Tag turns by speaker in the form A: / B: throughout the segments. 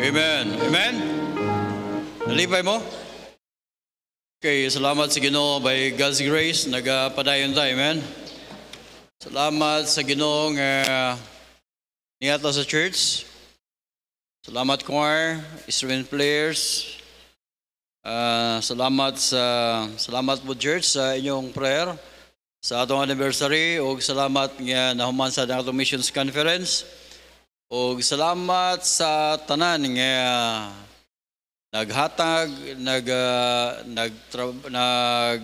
A: Amen. Amen? Nalipay mo? Okay, salamat sa Ginoo by God's grace nagapadayon tayo. Amen. Salamat sa Ginoo nga niya sa church. Salamat choir, instrument players. Ah, salamat sa salamat po church sa inyong prayer sa atong anniversary ug salamat nga nahuman sa atong missions conference. Ug salamat sa tanan nga naghatag nag uh, nag nag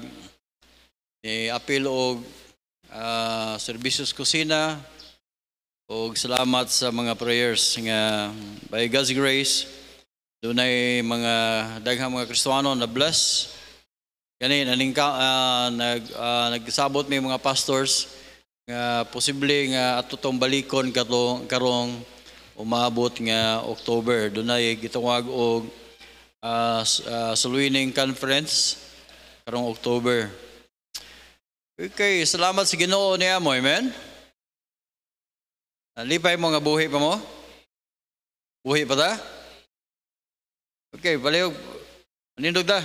A: ni apil og uh, serbisyos kusina. Ug salamat sa mga prayers nga by God's grace dunay mga daghang mga Kristiyano na bless. Kani naning uh, nag uh, nagsabot may mga pastors nga posible nga ato tong balikon katong karong umabot nga October dunay gitawag og uh, uh, Suluining Conference karong October. Okay, salamat sa Ginoo niya mo, amen. Lipay mo nga buhi pa mo? Buhi pa ta? Okay, palihog. Anindog ta?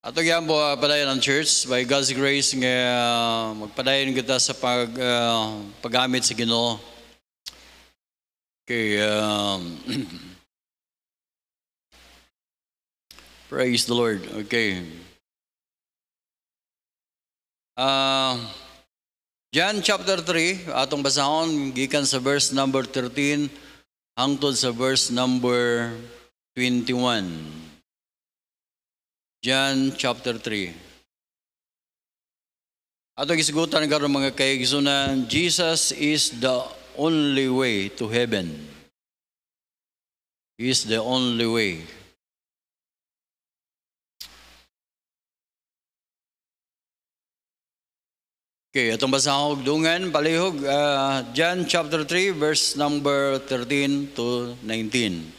A: Ato yan po uh, padayon ng church by God's grace nga uh, magpadayon kita sa pag uh, paggamit sa Ginoo. Okay, um, praise the Lord. Okay. Uh, John chapter 3, atong basahon, gikan sa verse number 13 hangtod sa verse number 21. John chapter 3. Ato gisgutan karon mga kaigsunan, Jesus is the only way to heaven. He is the only way. Okay, atong basahon og dungan palihog uh, John chapter 3 verse number 13 to 19.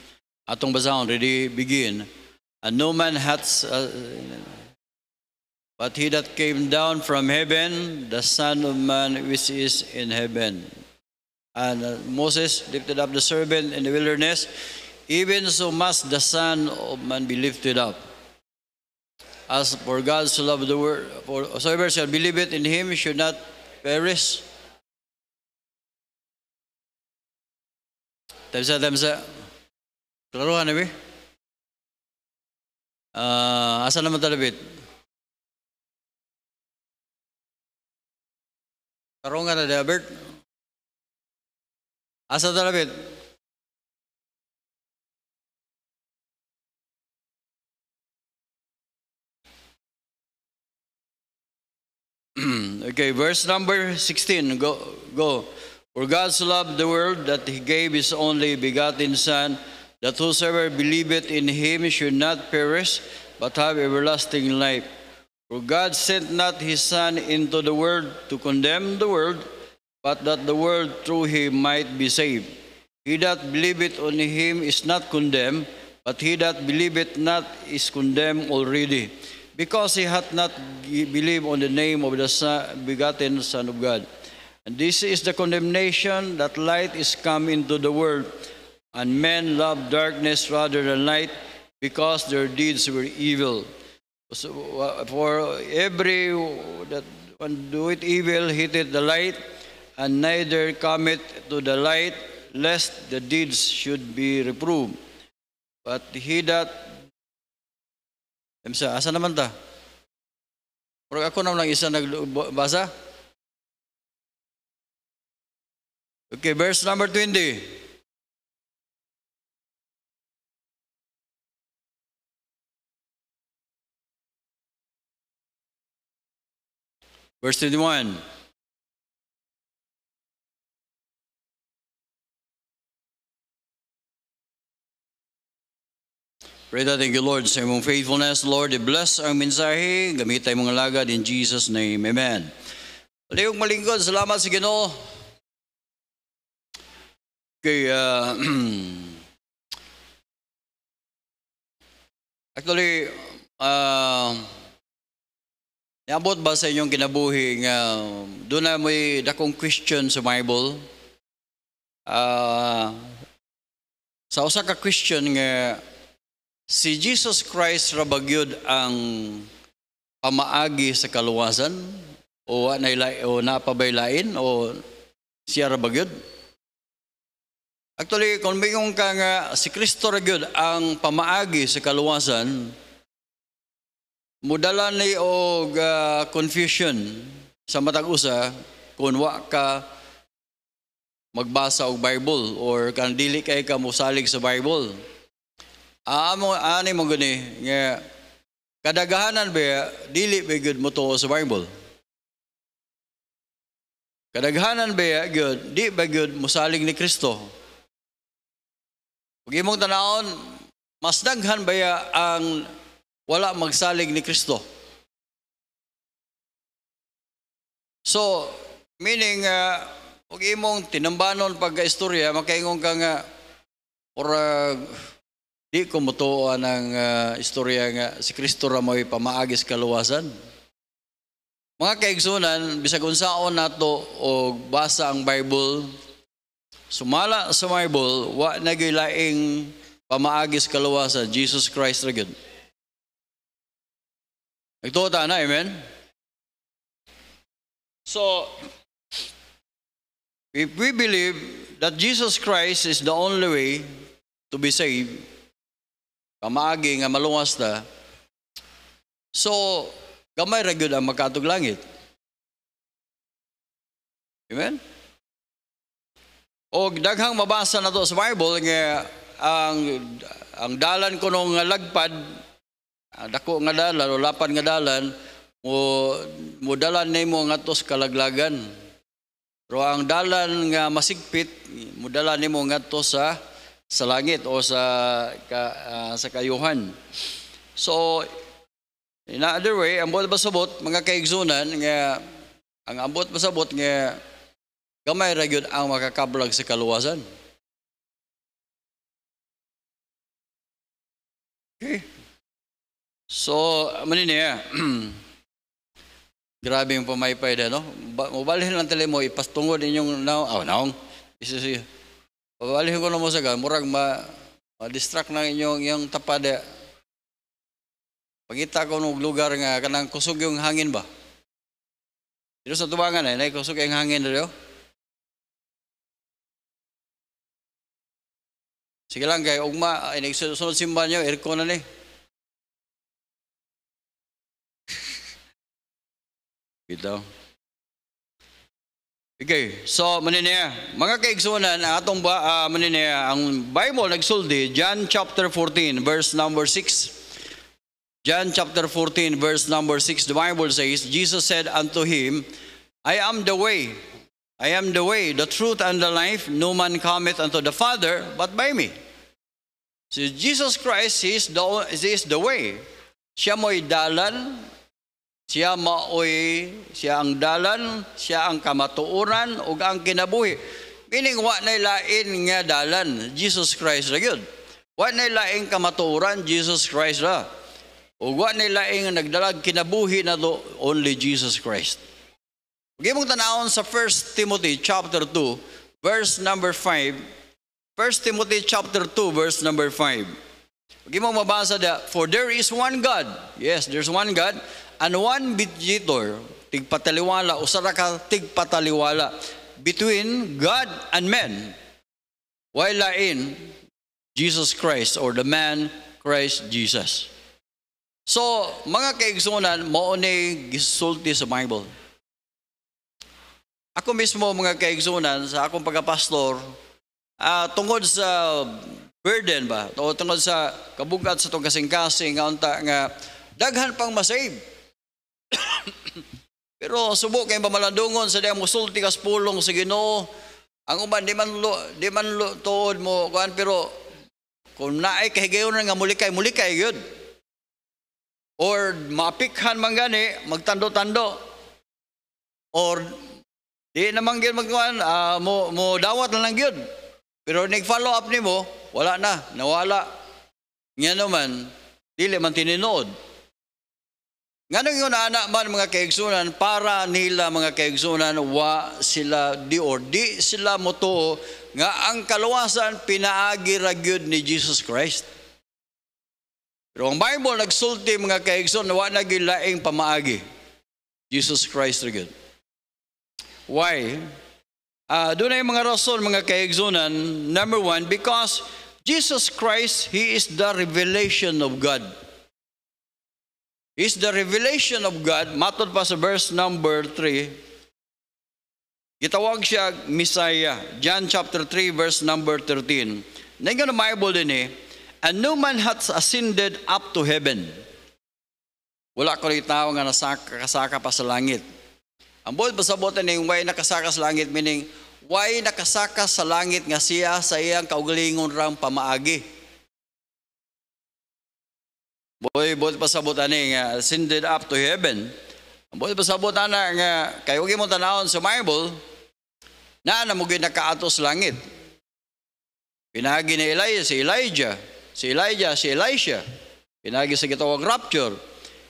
A: Atong basahon ready begin. And no man hath, uh, but he that came down from heaven, the Son of Man which is in heaven. And uh, Moses lifted up the serpent in the wilderness, even so must the Son of Man be lifted up. As for God so loved the world, for whosoever shall believe it in him should not perish. Tamsa, tamsa. Klaruhan ba? Uh, asa naman talabit? Karungan na Albert? Asa talabit? okay, verse number 16. Go, go. For God so loved the world that he gave his only begotten Son, that whosoever believeth in him should not perish, but have everlasting life. For God sent not his Son into the world to condemn the world, but that the world through him might be saved. He that believeth on him is not condemned, but he that believeth not is condemned already, because he hath not believed on the name of the son, begotten Son of God. And this is the condemnation that light is come into the world, and men love darkness rather than light because their deeds were evil. So, for every that one doeth evil hateth the light, and neither cometh to the light, lest the deeds should be reproved. But he that Emsa, asa naman ta? Pero ako naman lang isa nagbasa. Okay, verse number 20. Verse 31. Pray that thank you, Lord, sa imong faithfulness. Lord, bless ang mensahe. Gamit tayo mga lagad in Jesus' name. Amen. Palihog malingkod. Salamat sa Ginoo. Okay, uh, actually, uh, Niabot ba sa inyong kinabuhi nga doon na may dakong question sa Bible? Ah, sa usa ka question nga si Jesus Christ ra ba gyud ang pamaagi sa kaluwasan o lai- o napabaylain o siya ra ba gyud? Actually, kung mayong ka nga si Kristo ra gyud ang pamaagi sa kaluwasan, mudala ni og ah, confusion sa matag usa kung wa ka magbasa og Bible or kan dili kay ka mosalig sa Bible. Amo ani mo gani nga kadaghanan ba dili ba gyud mo sa Bible. Kadaghanan ba gyud di ba gyud mosalig ni Kristo. Ug imong tanawon mas daghan ba ang wala magsalig ni Kristo. So, meaning, uh, huwag imong tinambanon pagka-istorya, makaingon ka nga, or di ko mutuoan ang uh, istorya nga si Kristo ra mo'y pamaagis kaluwasan. Mga kaigsunan, bisag unsaon nato o basa ang Bible, sumala sa Bible, wa na laing pamaagis kaluwasan, Jesus Christ ra Nagtuota na, amen? So, if we believe that Jesus Christ is the only way to be saved, kamaagi nga malungas ta, so, gamay ra gyud ang magkatog langit. Amen? O daghang mabasa na to sa Bible nga ang ang dalan ko nung lagpad dako nga dalan o lapad nga dalan mo mo dalan nimo ngadto sa kalaglagan. Pero ang dalan nga masigpit mo dalan nimo ngadto sa sa langit o sa ka, ah, sa kayuhan. So in other way ang buot basabot mga kaigsunan nga ang ambot basabot nga gamay ra gyud ang makakablag sa kaluwasan. Okay So, manin niya. Grabe yung pamaypay na, no? Ba- Mubalihin lang tali mo, ipastungod inyong naong, oh, naong. Isusi. Pabalihin ko na mo sa gan, murag ma, ma-distract na inyong yung tapade. Pagita ko ng lugar nga, kanang kusog yung hangin ba? Dito sa tubangan eh, nay kusog yung hangin dito. Sige lang kay ugma, ay nagsunod simba niyo, aircon na ni. Bitaw. Okay, so maniniya, mga kaigsunan, atong ba, uh, maniniya, ang Bible nagsuldi, John chapter 14, verse number 6. John chapter 14, verse number 6, the Bible says, Jesus said unto him, I am the way, I am the way, the truth, and the life. No man cometh unto the Father but by me. So Jesus Christ is the, he is the way. Siya mo'y dalan, siya maoy, siya ang dalan, siya ang kamatuoran ug ang kinabuhi. Meaning wa na lain nga dalan, Jesus Christ ra gyud. Wa na lain kamatuoran, Jesus Christ ra. Ug wa na lain nagdalag kinabuhi na to, only Jesus Christ. Ug imong tanawon sa 1 Timothy chapter 2, verse number 5. 1 Timothy chapter 2, verse number 5. Ug imong mabasa da, for there is one God. Yes, there's one God and one mediator, tigpataliwala, usara ka tigpataliwala between God and men. While lain, Jesus Christ or the man Christ Jesus. So, mga kaigsunan, mao ni gisulti sa Bible. Ako mismo mga kaigsunan sa akong pagkapastor, ah, tungod sa burden ba o tungod sa kabugat sa tong kasing-kasing nga unta nga daghan pang masave. Pero subok kay pamalandungon sa diyang musulti kas pulong sa Ginoo. Ang uban di man lo, di man lo tuod mo kuan pero kung naay kahigayon nga mulikay mulikay gyud. Or mapikhan man gani magtando-tando. Or di naman gyud magkuan ah, mo mo dawat lang gyud. Pero nig follow up nimo wala na nawala. Nga naman dili man tininood. Nganong yun ana man mga kaigsunan para nila mga kaigsunan wa sila di or di sila motuo nga ang kaluwasan pinaagi ra gyud ni Jesus Christ. Pero ang Bible nagsulti mga kaigsunan wa na gyud laing pamaagi. Jesus Christ ra gyud. Why? Uh, doon ay mga rason mga kaigsunan. Number one, because Jesus Christ, He is the revelation of God. Is the revelation of God. Matod pa sa verse number 3, gitawag siya Messiah. John chapter 3 verse number 13. Nangyay na Bible din eh, And no man hath ascended up to heaven. Wala ko rin tao nga nasaka, kasaka pa sa langit. Ang buod pasabotan ni way nakasaka sa langit, meaning, way nakasaka sa langit nga siya sa iyang kaugalingon rang pamaagi. Boy, buod pasabotan ni nga ascended up to heaven. Ang buod pasabotan na nga, kayo mo tanawon sa Bible, na na mo ginakaato sa langit. Pinagi ni Elijah, si Elijah, si Elijah, si Elisha. Pinagi sa gitawag rapture.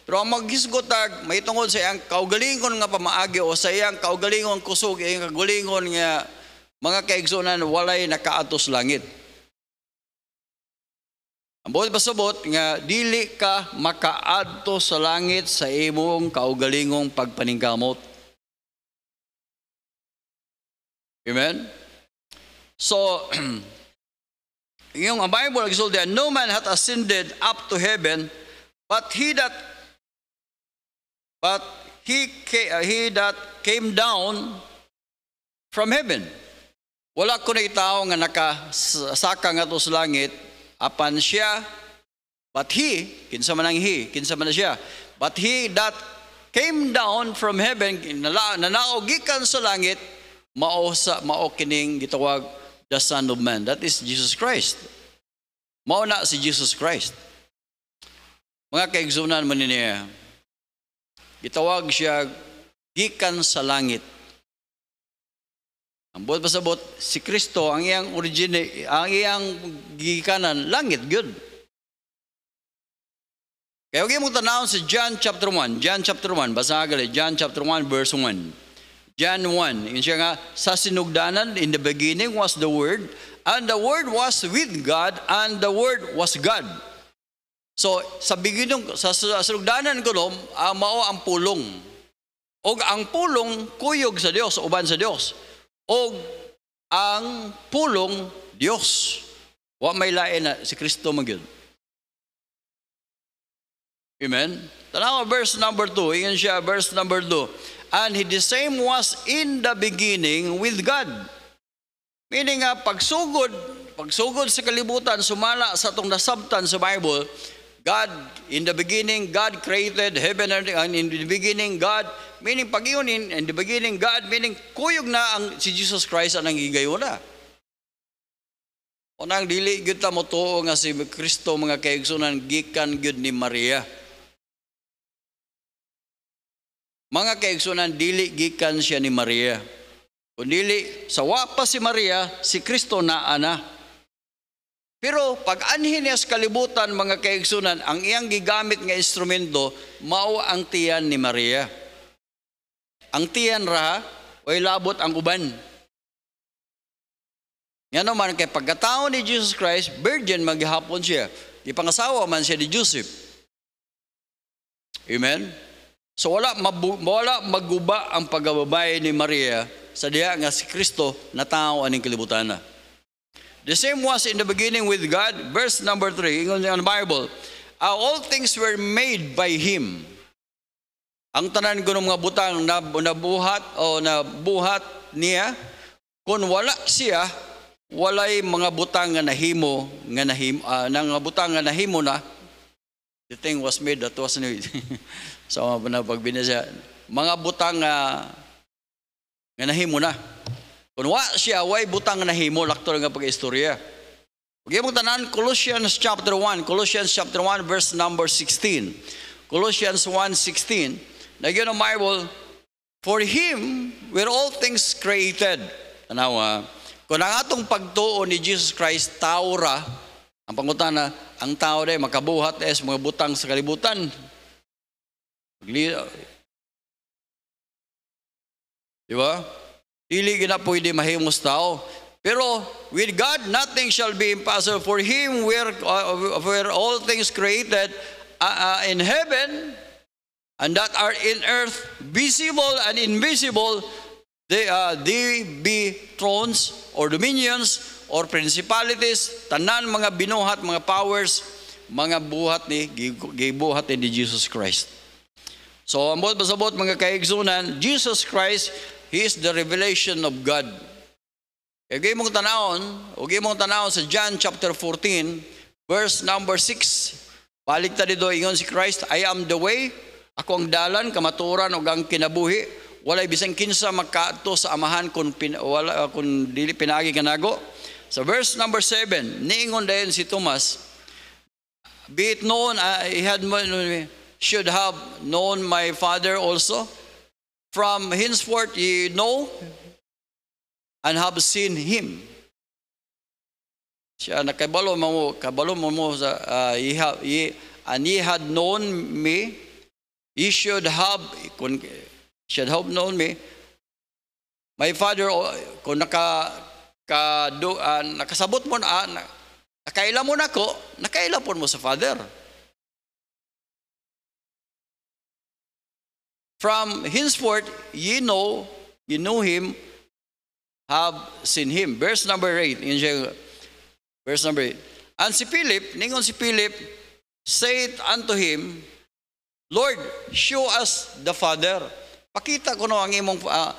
A: Pero ang maghisgotag, may tungod sa iyang kaugalingon nga pamaagi o sa iyang kaugalingon kusog, iyang kaugalingon nga mga kaigsunan walay nakaatos langit. Ang buot pasabot nga dili ka makaadto sa langit sa imong kaugalingong pagpaningkamot. Amen? So, yung Bible nagsulti, no man hath ascended up to heaven, but he that But he, uh, he that came down from heaven. Wala ko na itao nga nakasaka nga to sa langit, apan siya, but he, kinsa man ang he, kinsa man siya, but he that came down from heaven, nanao gikan sa langit, mao sa mao kining gitawag the Son of Man. That is Jesus Christ. Mao na si Jesus Christ. Mga kaigsunan man niya, Gitawag siya gikan sa langit. Ang buot pasabot, si Kristo, ang iyang origin, ang iyang gikanan, langit, good. Kaya huwag mong tanawin sa John chapter 1. John chapter 1, basa gali, John chapter 1, verse 1. John 1, yun siya nga, sa sinugdanan, in the beginning was the Word, and the Word was with God, and the Word was God. So, sa biginong, sa, sulugdanan ko no, uh, mao ang pulong. O ang pulong, kuyog sa Dios, uban sa Dios. O ang pulong, Dios. Wa may lain na si Kristo magyud. Amen? Tanawa verse number 2. Ingan siya, verse number 2. And he the same was in the beginning with God. Meaning nga, pagsugod, pagsugod sa kalibutan, sumala sa itong nasabtan sa Bible, God, in the beginning, God created heaven and earth. And in the beginning, God, meaning pag yun, in, in the beginning, God, meaning kuyog na ang si Jesus Christ ang nangigayo na. O nang dili gyud ta mo tuo nga si Kristo mga kaigsunan gikan gyud ni Maria. Mga kaigsunan dili gikan siya ni Maria. Kung dili sa wa pa si Maria, si Kristo na ana. Pero pag anhin kalibutan mga kaigsunan, ang iyang gigamit nga instrumento, mao ang tiyan ni Maria. Ang tiyan ra, way labot ang uban. Yan naman, kay pagkatao ni Jesus Christ, virgin maghapon siya. Di pangasawa man siya ni Joseph. Amen? So wala, mabu, wala maguba ang pagbabae ni Maria sa diya nga si Kristo na tao aning kalibutan na. The same was in the beginning with God. Verse number 3, in the Bible, uh, all things were made by Him. Ang tanan ko ng mga butang na nabuhat o nabuhat niya, kung wala siya, walay mga butang nga nahimo, nga nahimo, uh, nang butang nga nahimo na, the thing was made that was new. so, pagbina siya, mga butang nga, nga nahimo na. Kung wa siya, way butang na himo, lakto nga pag-istorya. Mo tanan, Colossians chapter 1, Colossians chapter 1, verse number 16. Colossians 1.16, nagyan ang Bible, For Him were all things created. Tanawa, kung ang atong pagtuo ni Jesus Christ, tao ra, ang pangutana, ang tao day makabuhat es mga butang sa kalibutan. Di ba? Dili gina pwede mahimos tao. Pero with God, nothing shall be impossible. For Him, where, uh, where all things created uh, uh, in heaven and that are in earth, visible and invisible, they, uh, they be thrones or dominions or principalities, tanan mga binuhat, mga powers, mga buhat ni, gibuhat ni Jesus Christ. So, ambot pasabot mga kaigsunan, Jesus Christ, He is the revelation of God. Kaya mong tanawon, o mong tanawon sa John chapter 14, verse number 6. Balik ta dito, ingon si Christ, I am the way, ako ang dalan, kamaturan, o ang kinabuhi. Walay bisang kinsa magkaato sa amahan kung, pin, wala, kung dili pinagi kanago. Sa verse number 7, niingon dayon si Thomas, Be it known, he had, should have known my Father also. From henceforth ye know and have seen him. Siya nakabalo mo kabalo mo mo sa uh, ye, have, ye, and ye had known me ye should have kung should have known me my father kung naka ka, do, uh, nakasabot mo na uh, nakaila mo nako nakaila po mo sa father From henceforth, ye know, you know him, have seen him. Verse number 8. Verse number 8. And si Philip, ningon si Philip, said unto him, Lord, show us the Father. Pakita ko no ang imong, uh,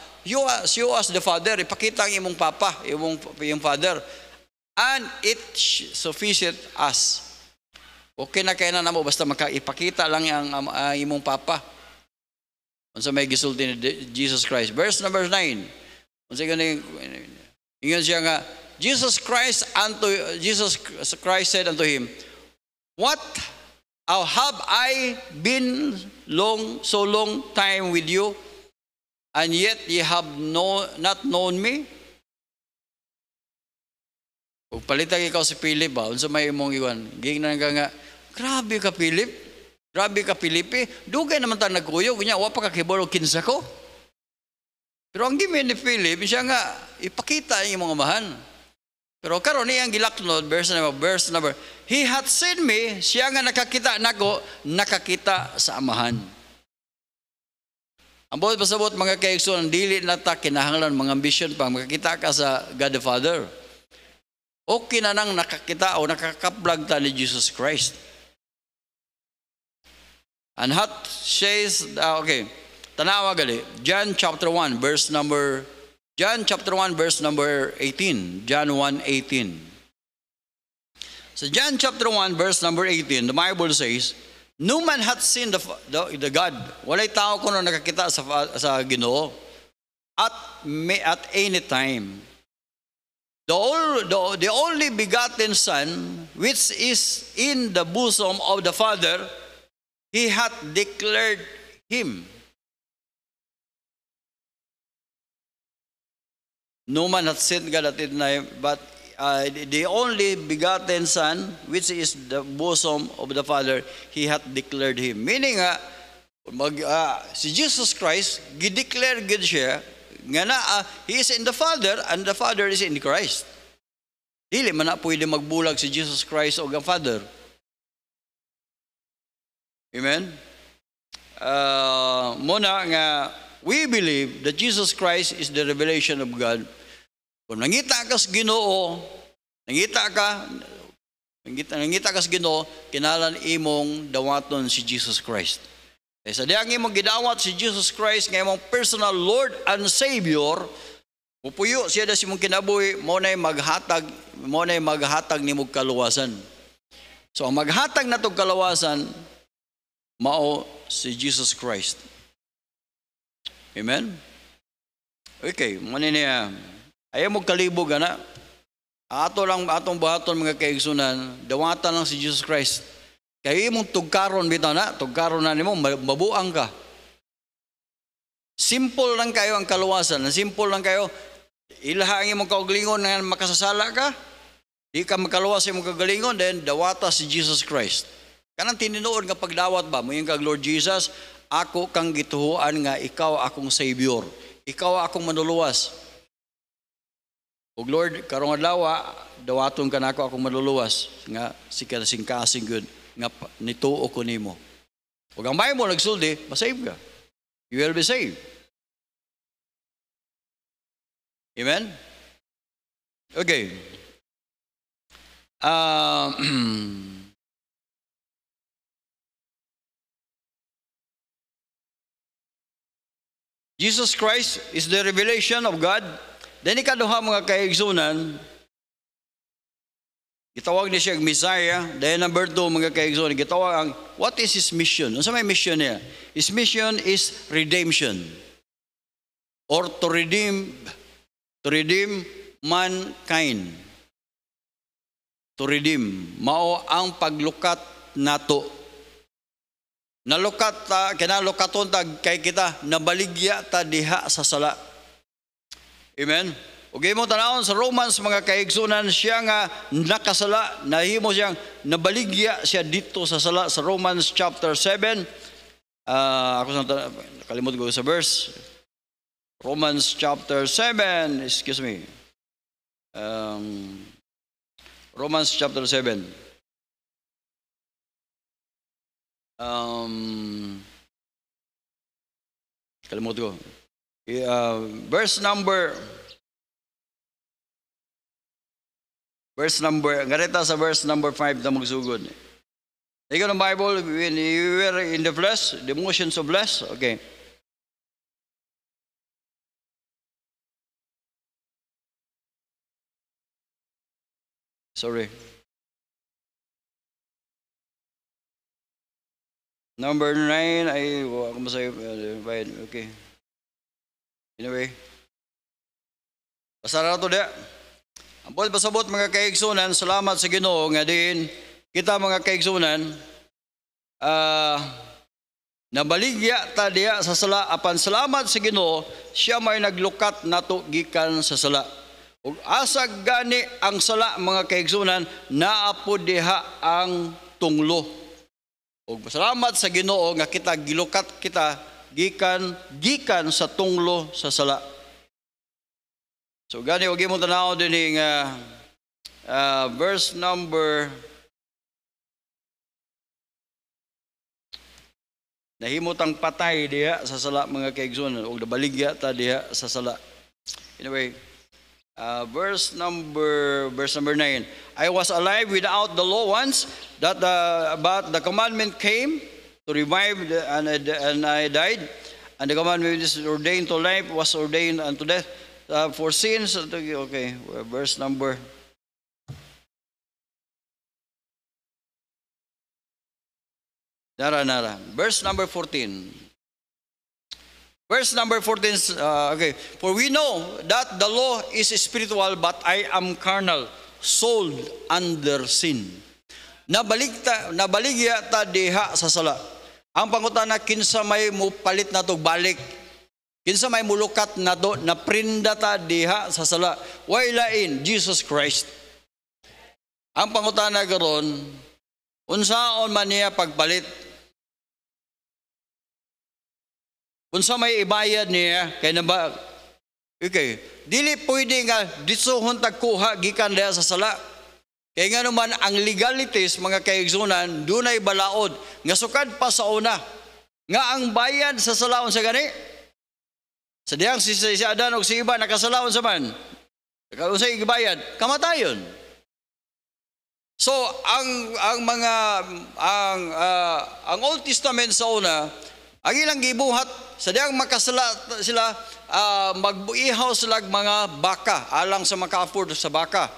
A: show us the Father. Ipakita ang imong Papa, imong, yung Father. And it sufficient us. Okay na kaya na mo, basta makaipakita lang ang uh, imong Papa. Unsa may gisulti ni Jesus Christ. Verse number 9. Unsa gani ingon siya nga Jesus Christ unto Jesus Christ said unto him, What how have I been long so long time with you and yet ye have no, not known me? Ug palita ikaw si Philip ba unsa may imong iwan? Gingnan nga grabe ka Philip. Grabe ka, Pilipi. Dugay naman tayo nagkuyog. Kanya, wa pa kakiboro kinsa ko. Pero ang gimin ni Philip, siya nga, ipakita ang mga mahan. Pero karon niyang gilaknod, verse number, verse number, He hath seen me, siya nga nakakita nako, nakakita sa amahan. Ang bawat pasabot mga kaigsoon, dili na ta kinahanglan mga ambition pa, makakita ka sa God the Father. Okay na nang nakakita o nakakaplag ta ni Jesus Christ. And what says, uh, okay, tanawa gali, John chapter 1, verse number, John chapter 1, verse number 18, John 1, 18. So John chapter 1, verse number 18, the Bible says, No man hath seen the, the, the God. Walay tao ko na nakakita sa, sa ginoo at, may, at any time. The, all, the, the only begotten Son, which is in the bosom of the Father, He hath declared him. No man hath seen God at it but uh, the only begotten Son, which is the bosom of the Father, He hath declared Him. Meaning nga, mag, uh, si Jesus Christ, gideclare gid siya, nga na, uh, He is in the Father, and the Father is in Christ. Dili man na pwede magbulag si Jesus Christ o ang Father. Amen? Uh, muna nga, we believe that Jesus Christ is the revelation of God. Kung nangita ka sa ginoo, nangita ka, nangita, nangita ka sa ginoo, kinalan imong dawaton si Jesus Christ. Kaya sa diyang imong gidawat si Jesus Christ, nga imong personal Lord and Savior, Mupuyo siya da si mong kinabuhi, mo na maghatag, mo na maghatag ni mong kaluwasan. So ang maghatag na tong kaluwasan, mao si Jesus Christ. Amen? Okay, muna niya. Ayaw mo kalibog, ana. Ato lang, atong buhaton mga kaigsunan, dawatan lang si Jesus Christ. Kaya imong tugkaron bitaw na, tugkaron na nimo, mabuang ka. Simple lang kayo ang kaluwasan. Simple lang kayo. Ilaha ang imong kaugalingon na makasasala ka. Di ka makaluwas imong kagalingon, then dawata si Jesus Christ. Kanang tininood nga pagdawat ba, mo yung kag Lord Jesus, ako kang gituhuan nga ikaw akong savior. Ikaw akong manuluwas. Ug Lord, karong adlaw dawaton ka nako akong maluluwas nga si kasing kasing good nga nituo ko nimo. Ug ang Bible nagsulti, masave ka. You will be saved. Amen? Okay. Um, Jesus Christ is the revelation of God. Then ikaduha mga kaigsunan, gitawag niya siya Messiah. Then number two mga kaigsunan, gitawag ang, what is His mission? Ano sa may mission niya? His mission is redemption. Or to redeem, to redeem mankind. To redeem. Mao ang paglukat nato Nalukat ta, kinalukaton ta kay kita, nabaligya ta diha sa sala. Amen? Okay mo tanawon sa Romans mga kaigsunan siya nga nakasala, nahimo siyang nabaligya siya dito sa sala sa Romans chapter 7. Ah, ako sa kalimot ko sa verse. Romans chapter 7, excuse me. Um, Romans chapter 7. Um, kalimut ko. Uh, verse number verse number ganito sa verse number 5 na magsugod. Ikaw ng Bible, when you were in the flesh, the motions of flesh, okay. Sorry. Number nine, ay, wala ko masayo. uh, Okay. Anyway. Pasara to dia. Ang buwan pasabot mga kaigsunan, salamat sa ginoo nga din, kita mga kaigsunan, ah, nabaligya ta diya sa sala, apan salamat sa ginoo, siya may naglukat nato gikan sa sala. Ug asag gani ang sala mga kaigsunan, naapo diha ang tunglo. Ug salamat sa Ginoo nga kita gilukat kita gikan gikan sa tunglo sa sala. So gani og imong tanaw dinhi nga ah, verse number Nahimutang patay diha sa sala mga kaigsunan ug nabaligya ta diha sa sala. Anyway, Uh, verse number verse number 9 I was alive without the law once that uh, but the commandment came to revive the, and, I, and I died. And the commandment is ordained to life was ordained unto death uh, for sins. Okay verse number Nara nara. Verse number 14 Verse number 14, uh, okay. For we know that the law is spiritual, but I am carnal, sold under sin. Nabaligta, nabaligya ta diha sa sala. Ang pangutana, kinsa may mo palit na to balik. Kinsa may mulukat na to, na prinda ta diha sa sala. Why lain? Jesus Christ. Ang pangutana karon, unsaon man niya pagpalit Unsa may ibayad niya kay naba Okay. Dili pwede nga disuhon tagkuha gikan diha sa sala. Kay nga naman ang legalities mga kaigsunan dunay balaod nga sukad pa sa una nga ang bayad sa salaon sa gani sa diyang si, si, si Adan o si iba nakasalaon sa man kung sa ibayad kamatayon so ang ang mga ang ah, ang Old Testament sa una ang ilang gibuhat sa diyang makasala sila uh, magbuihaw sila mga baka alang sa maka-afford sa baka.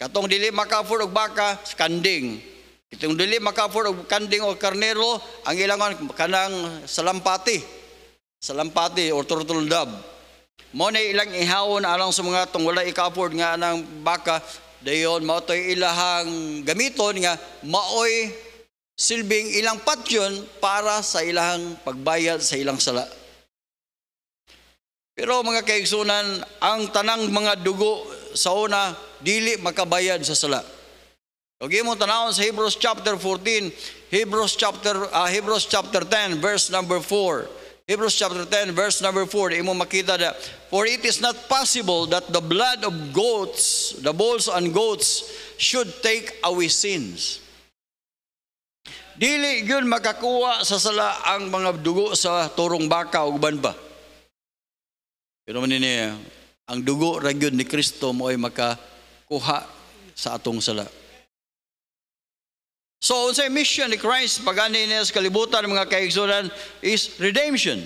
A: Katong dili maka-afford og baka, kanding. Katong dili maka-afford og kanding o karnero, ang ilangan kanang salampati. Salampati or turtle dove. Mo na ilang ihawon alang sa mga tong wala ika-afford nga nang baka dayon mao toy ilahang gamiton nga maoy silbing ilang patyon para sa ilang pagbayad sa ilang sala. Pero mga kaigsunan, ang tanang mga dugo sa una, dili makabayad sa sala. Okay mo tanawon sa Hebrews chapter 14, Hebrews chapter uh, Hebrews chapter 10 verse number 4. Hebrews chapter 10 verse number 4, imo makita na for it is not possible that the blood of goats, the bulls and goats should take away sins. Dili yun makakuha sa sala ang mga dugo sa turong baka o uban ba. Pero man niya, ang dugo ra gyud ni Kristo mo ay makakuha sa atong sala. So, unsay mission ni Christ pagani niya sa kalibutan ng mga kaigsunan is redemption.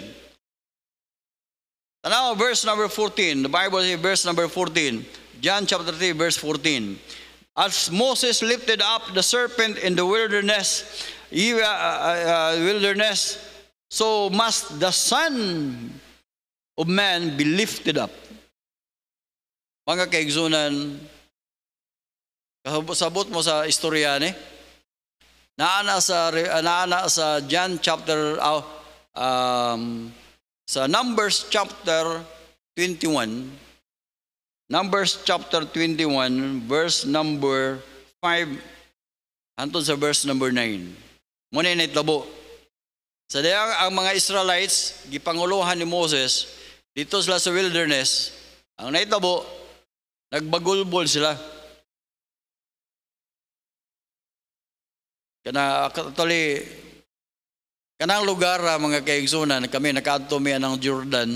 A: Tanaw, verse number 14. The Bible says verse number 14. John chapter 3, verse 14. As Moses lifted up the serpent in the wilderness, wilderness, so must the Son of Man be lifted up. Mga kaigsunan, sabot mo sa istorya ni, naana sa, naana sa John chapter, uh, um, sa Numbers chapter 21, Numbers chapter 21, verse number 5, hantod sa verse number 9. Muna na itabo. Sa dayang ang mga Israelites, gipanguluhan ni Moses, dito sila sa wilderness, ang naitabo, nagbagulbol sila. Kana actually, kanang lugar mga kaigsunan, kami nakaadto mi ng Jordan.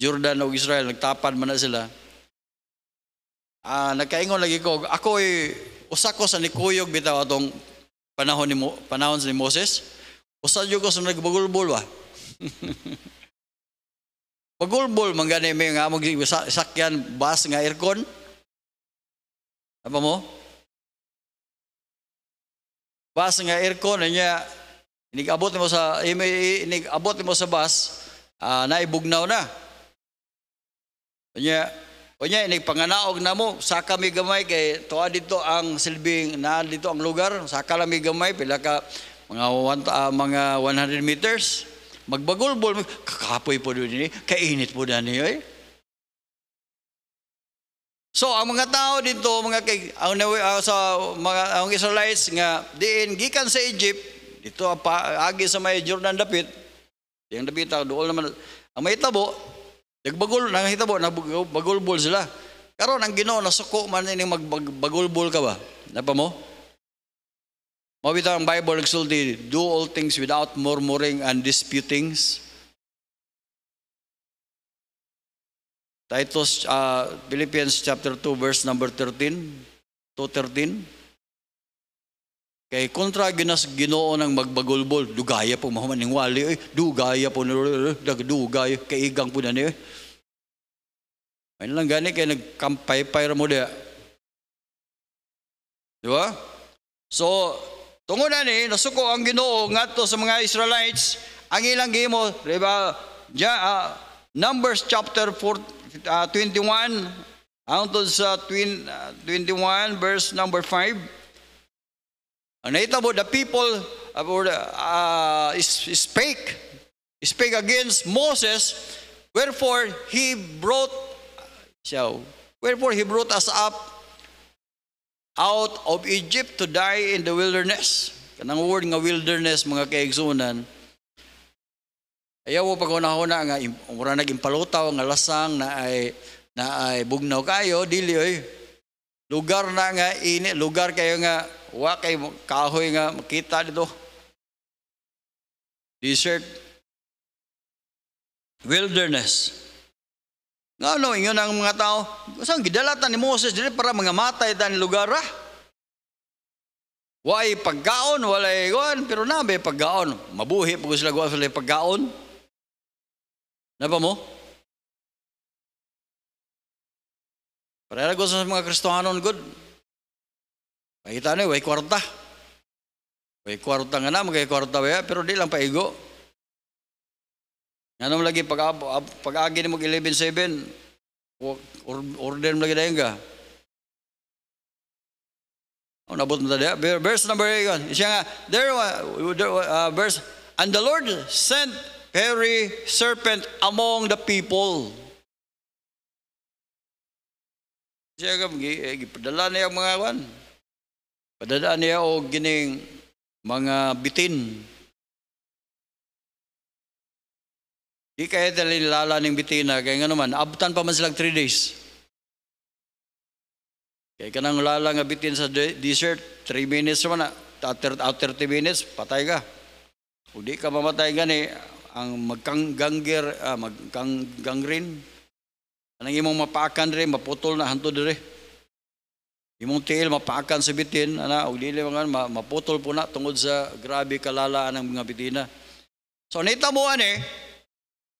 A: Jordan o Israel, nagtapan man na sila. Ah, nagkaingon lagi ko, ako ay usa ko sa nikuyog bitaw atong panahon ni Mo, panahon ni Moses, usa jud ko sa nagbagulbol wa. Bagulbol man may nga mag sakyan bus nga aircon. Apa mo? Bus nga aircon niya inigabot mo sa inigabot mo sa bus uh, naibugnaw na. Kanya Kunya, panganaog na mo, saka mi gamay kay tuwa dito ang silbing na dito ang lugar, saka lang mi gamay pila ka mga one, uh, mga 100 meters. Magbagulbol, kakapoy po doon ni, kainit po niyo eh. So ang mga tao dito, mga kay ang uh, sa mga ang Israelites nga diin gikan sa Egypt, dito pa agi sa may Jordan dapit. Yang dapit doon naman ang may tabo, Nagbagol, nangahitabo, nagbagulbol sila. Karon ang Ginoo nasuko man ini magbagulbol ka ba? Napa mo? Mabita ang Bible nagsulti, do all things without murmuring and disputings. Titus, uh, Philippians chapter 2, verse number 13, 2.13. Kay kontra ginas Ginoo nang magbagulbol, dugaya po mahuman ning wali, oy, dugaya po dugaya kay igang po na ni. Ay lang gani kay nagkampay-pay mo dia. Di ba? So, tungod na ni, nasuko ang ginoo ngadto sa mga Israelites, ang ilang gimo, di ba? Ja, uh, Numbers chapter 4, uh, 21, hangtod sa 20, uh, 21, verse number 5, ang nahitabo, the people uh, uh, spake, spake against Moses, wherefore he brought, so, wherefore he brought us up out of Egypt to die in the wilderness. Kanang word nga wilderness, mga kaigsunan, ayaw mo pag una nga, mura nag-impalutaw nga lasang na ay, na ay bugnaw kayo, dili oy. Lugar na nga ini, lugar kayo nga Wa kay kahoy nga makita dito. Desert. Wilderness. Nga no, ingon ang mga tao, saan gidalatan ni Moses dili para mga matay tan lugar ah. Way pagkaon, walay kuan, pero nabe pagkaon. Mabuhi po sila kuan sila pagkaon. Napa mo? Para ko sa mga Kristohanon good. Pakita na, way kwarta. Way kwarta nga na, magay kwarta ba pero di lang paigo. Nga naman lagi, pag, pag agi mo 11.7, order mo lagi na ka. Oh, nabot mo tadi. Verse number 8. Siya nga, there, uh, verse, And the Lord sent hairy serpent among the people. Siya ka, gi- gipadala niya ang mga kwan. Padala niya o gining mga bitin. Di kaya talilala ng bitina, kaya nga naman, abutan pa man silang 3 days. Kaya kanang lala nga bitin sa de- desert, 3 minutes naman na, after, after 30 minutes, patay ka. Kung di ka mamatay gani, ang magkangganger, ah, magkanggangrin, anang imong mapakan rin, maputol na hanto dire. Imong tiil mapakan sa bitin, ana, og dili mga ma- maputol po na tungod sa grabe kalalaan ng mga bitina. So nita mo ani,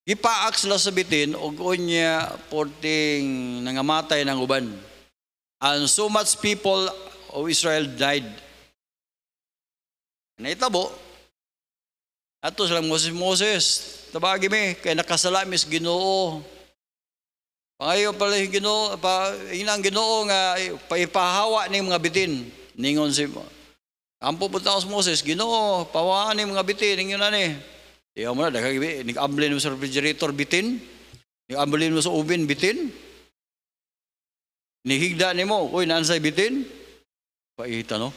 A: gipaak sila sa bitin og unya porting nangamatay ng uban. And so much people of Israel died. Naitabo, ato silang Moses, Moses, tabagi mi, kay nakasala mis ginoo. Pangayo pala ginoo, pa, inang ginoo nga, paipahawa ni mga bitin. Ningon si, ampo po sa Moses, ginoo, pawaan ni mga bitin, ningon na ni. Tiyaw mo na, ibi, nag-amblin mo sa refrigerator, bitin. Nag-amblin mo sa ubin, bitin. Nihigda ni mo, uy, nansay bitin? Paita, no?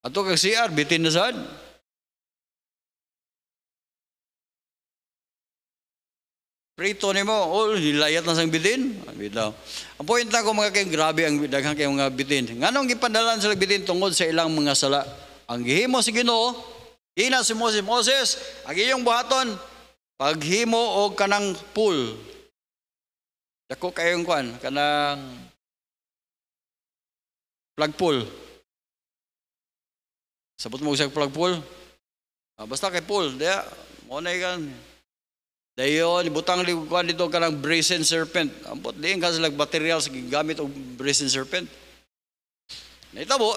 A: Ato kag CR, bitin na saan? Prito ni mo, oh, hilayat na sang bitin. Bitaw. Ang point na ko mga kayong grabe ang daghang kayong mga bitin. Nganong gipadalan sila bitin tungod sa ilang mga sala? Ang gihimo si Ginoo, ina si Moses, Moses, ang iyong buhaton, paghimo og kanang pool. Dako kayong kwan, kanang plug pool. Sabot mo sa plug pool? Ah, basta kay pool, diya, mo na. Dayon, ibutang liguan dito ka ng brazen serpent. Ambot diin ka sila materials gamit og brazen serpent. Naitabo,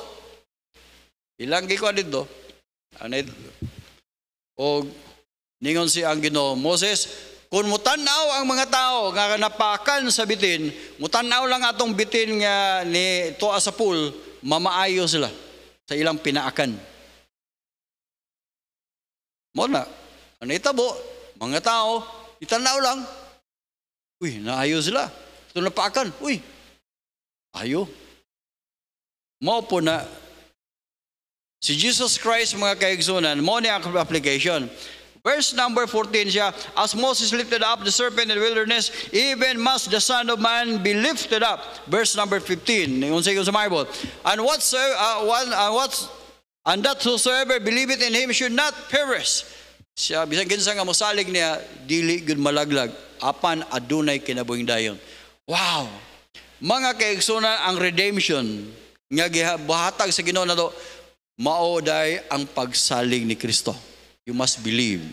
A: ilang gikuan dito, anay, o ningon si ang Ginoo Moses, kung mutanaw ang mga tao nga napakan sa bitin, mutanaw lang atong bitin nga ni tuwa sa pool, mamaayo sila sa ilang pinaakan. Mo na, ano itabo, mga tao, itanaw lang. Uy, naayo sila. Ito napakan. Uy, ayo. Mo po na, si Jesus Christ mga kaigsunan, mo ni ang application. Verse number 14 siya, As Moses lifted up the serpent in the wilderness, even must the Son of Man be lifted up. Verse number 15, yung sa sa Bible. And whatsoever, uh, one, uh, what's, and that whosoever believeth in him should not perish. Siya, bisang kinsa nga mosalig niya, dili gud malaglag, apan adunay kinabuhing dayon. Wow! Mga kaigsunan ang redemption nga gihatag sa Ginoo nato mao day ang pagsalig ni Kristo. You must believe.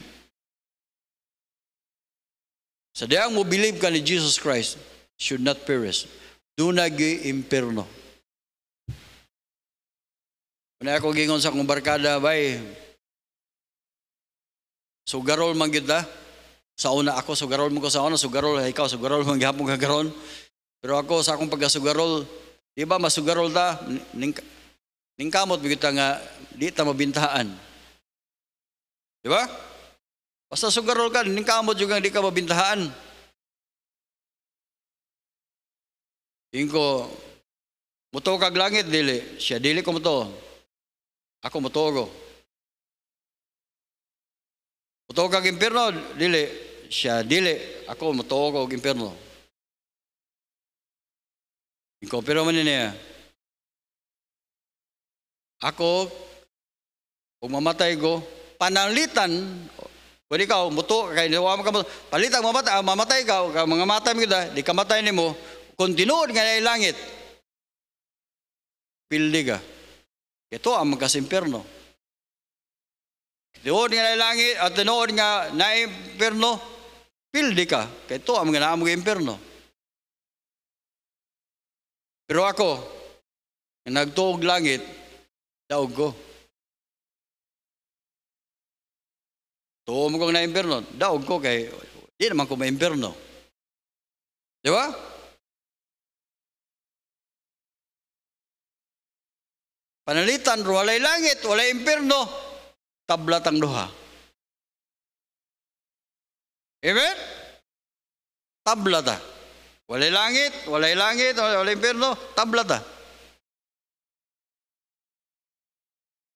A: Sa dayang mo believe ka ni Jesus Christ, should not perish. Do na imperno. Kung ako gingon sa kong barkada, bay, sugarol man kita. Sa una ako, sugarol mo ko sa una, sugarol, ikaw, sugarol man gihapon kagaron. Pero ako, sa akong pagkasugarol, di ba masugarol ta, ning, ningkamot bigita nga, di ta mabintahan. Di ba? Basta sugarol ka, ningkamot juga di ka mabintahan. Ingko, muto kag langit, dili. Siya, dili ko muto. Ako mutogo. Muto kag impierno, dili. Siya, dili. Ako mutogo og impierno. Ingko, pero man niya. Ako, kung mamatay ko, panalitan, pwede ka, muto, kaya nawa ka, palitan, mamatay, ah, mamatay ka, mga matay mo kita, di ka matay ni mo, kontinuod nga langit. Pildi ka. Ito ang magkasimpirno. Tinuod nga langit, at tinuod nga na impirno, pildi ka. Kaya ito ang mga naamog. Pero ako, nagtuog langit, daog ko. Tuo mo kong na impirno, daog ko kay di naman ko ma-impirno. Di ba? Panalitan, walay langit, walay impirno, tablat ang duha. Amen? Tablata. Walay langit, walay langit, walay impyerno, tabla ta.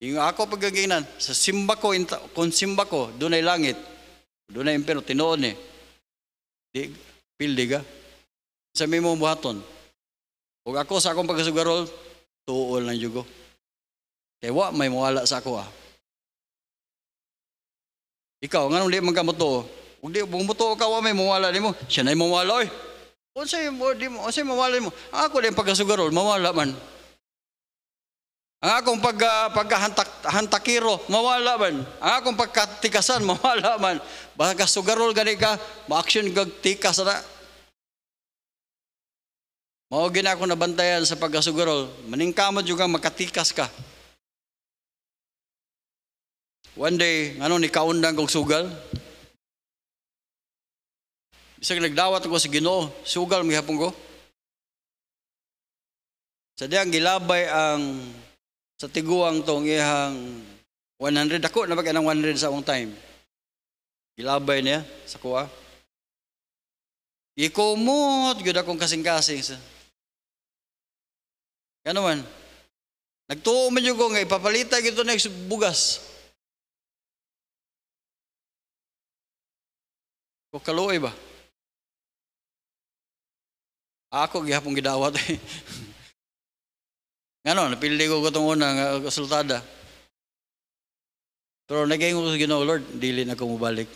A: Yung ako pagaginan, sa simba ko, kung simba ko, doon ay langit, doon ay impyerno, tinuon eh. Di, pildi ka. Sa may mong buhaton. Kung ako sa akong pagkasugarol, tuol ng yugo. Kaya wa may mawala sa ako ah. Ikaw, nga nung di man ka muto, kung di kung muto ka, wa may mawala ni mo. Siya na yung mawala, oy. Kung sa'yo di mo, sa'yo mawala mo. Ang ako din pagkasugarol, mawala man. Ang akong pag, uh, pagkahantak, hantakiro, mawala man. Ang akong pagkatikasan, mawala man. Baka sugarol gani ka, ma-action kag tikas na. Mao gina ako nabantayan sa pagkasugarol. Maningkamot yung kang makatikas ka. One day, ano ni kaundang kong sugal. Bisag nagdawat ako sa Ginoo, sugal mi hapon ko. Sa diyang gilabay ang sa tiguang tong ihang 100 ako na ng 100 sa akong time. Gilabay niya sa kuha. Ikumot gyud akong kasing-kasing Ano man? Nagtuo man yung ko nga ipapalita gito na bugas. O kaluoy ba? Ako gihapon gidawat. Ngano, napili ko itong una nga resultada. Pero naging ko sa Ginoo, Lord, dili na ako mabalik.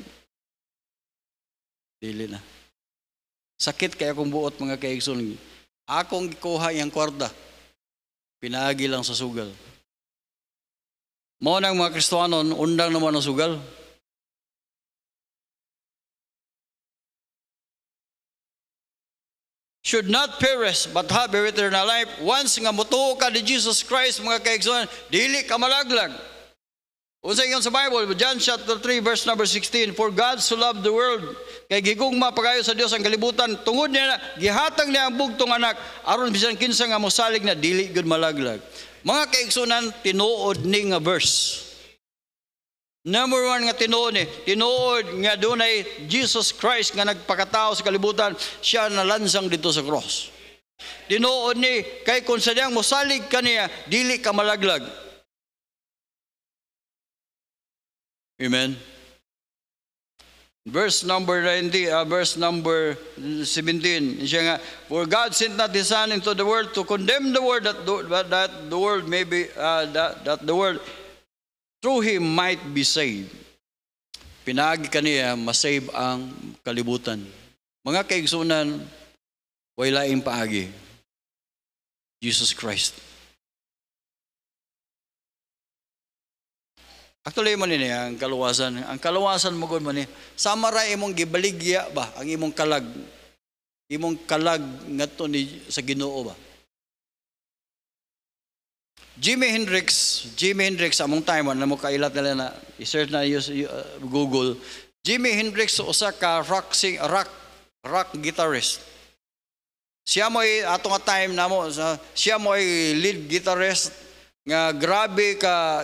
A: Dili na. Sakit kaya akong buot mga kaigsun. Akong gikuha yung kwarta. Pinagi lang sa sugal. Mao nang mga Kristohanon, undang naman ang sugal. Should not perish but have eternal life. Once nga mutuo ka ni Jesus Christ, mga kaigsuhan, dili ka malaglag. Unsa ingon sa Bible, John chapter 3 verse number 16, For God so loved the world, kay gigugma pagayo sa Dios ang kalibutan, tungod niya gihatag niya ang bugtong anak, aron bisan kinsa nga mosalig na dili gud malaglag. Mga kaigsunan, tinuod ni nga verse. Number one nga tinuod ni, tinuod nga dunay Jesus Christ nga nagpakatao sa kalibutan, siya nalansang dito sa cross. Tinuod ni, kay kung sadyang mosalig kaniya, dili ka malaglag. Amen. Verse number 90, uh, verse number 17, siya nga, For God sent not His Son into the world to condemn the world that the, that the world may be, uh, that, that the world through him might be saved. Pinagi kaniya masave ang kalibutan. Mga kaigsunan, way laing paagi. Jesus Christ. Actually man ini ang kaluwasan. Ang kaluwasan mo gud man ni sama ra imong gibaligya ba ang imong kalag. Imong kalag ngadto ni sa Ginoo ba. Jimi Hendrix, Jimi Hendrix among time na mo kailat nila na i-search na use uh, Google. Jimi Hendrix usa ka rock sing rock rock guitarist. Siya mo ay ato time na mo siya mo ay lead guitarist nga grabe ka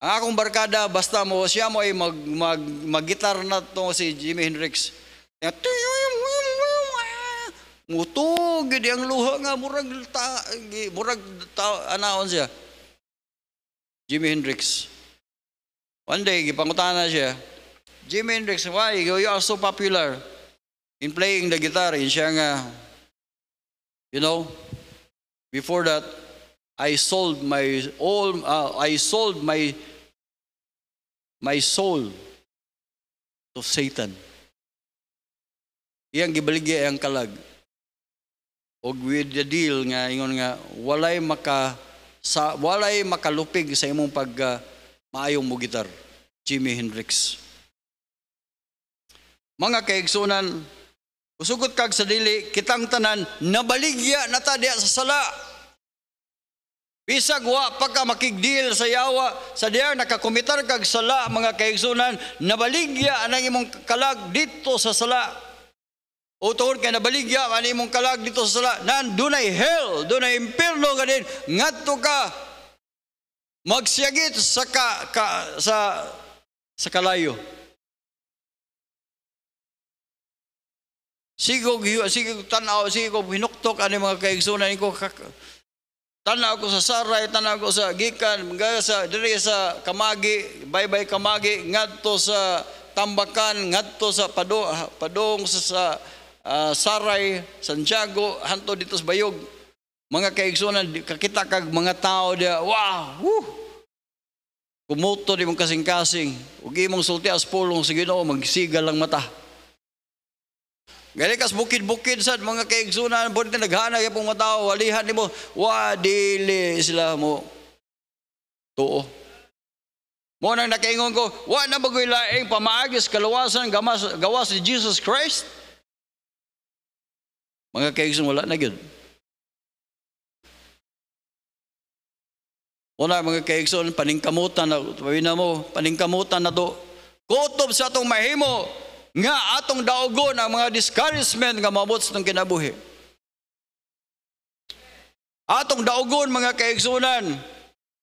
A: ang akong barkada basta mo siya mo ay mag mag, mag na to si Jimi Hendrix. Muto gid ang luha nga murag ta murag ta, anaon siya. Jimi Hendrix. One day gipangutana siya. Jimi Hendrix, why you are so popular in playing the guitar? In siya nga, you know, before that, I sold my all, uh, I sold my my soul to Satan. Iyang gibaligya ang kalag og with the deal nga ingon nga walay maka sa walay makalupig sa imong pag uh, maayong mo gitar Jimi Hendrix. Mga kaigsunan usugot kag sa dili kitang tanan nabaligya na ta diha sa sala. Bisag wa pa ka makigdeal sa yawa sa diya nakakumitar kag sala mga kaigsunan nabaligya anang imong kalag dito sa sala o tungod kay nabaligya ani mong kalag dito sa sala, nan dunay hell, dunay impierno ganin ngadto ka magsiagit sa ka, ka sa sa kalayo. Sige ko tanaw, sige ko hinuktok ani mga kaigsunan ko Tanaw ko sa saray, tanaw ko sa gikan, mga sa diri sa Kamagi, bye-bye Kamagi, ngadto sa Tambakan, ngadto sa Pado, Padong sa, sa ah, Saray, Santiago, hanto dito sa Bayog. Mga kaigsunan, kakita kag mga tao dia, wow, woo! Kumuto di mong kasing-kasing. Ug imong sulti as pulong sa Ginoo magsigal lang mata. Gali kas bukid-bukid sad mga kaigsunan, buti na naghana kay pong mga tao, walihan nimo, wa dili sila mo tuo. Mo nang nakaingon ko, wa na bagoy laing pamaagis kaluwasan gamas gawas ni Jesus Christ. Mga kaigsunan wala na gyud. Wala mga kaigsoon, paningkamutan na, tawin na mo, paningkamutan na to. Kutob sa atong mahimo, nga atong daogon ang mga discouragement nga mabot sa kinabuhi. Atong daogon mga kaigsunan,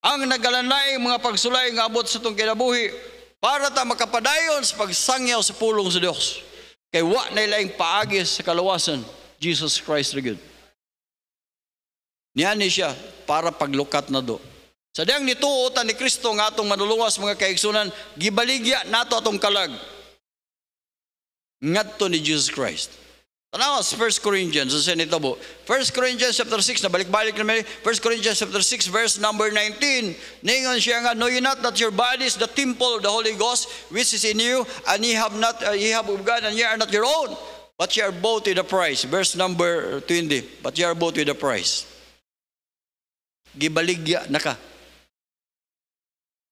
A: ang nagalanay mga pagsulay nga abot sa itong kinabuhi para ta makapadayon sa pagsangyaw sa pulong sa Dios. Kay wa na ilaing paagis sa kalawasan, Jesus Christ rin. Niyan ni siya para paglukat na do. Sa diyang nituotan ni Kristo nga atong manuluwas mga kaigsunan, gibaligya nato atong kalag. Ngadto ni Jesus Christ. Tanawa sa 1 Corinthians, sa nito po. 1 Corinthians chapter 6, nabalik-balik naman. 1 Corinthians chapter 6, verse number 19. Ningon siya nga, Know you not that your body is the temple of the Holy Ghost, which is in you, and ye have not, uh, ye have of God, and ye are not your own, but ye are bought with a price. Verse number 20, but ye are bought with a price. Gibaligya na ka.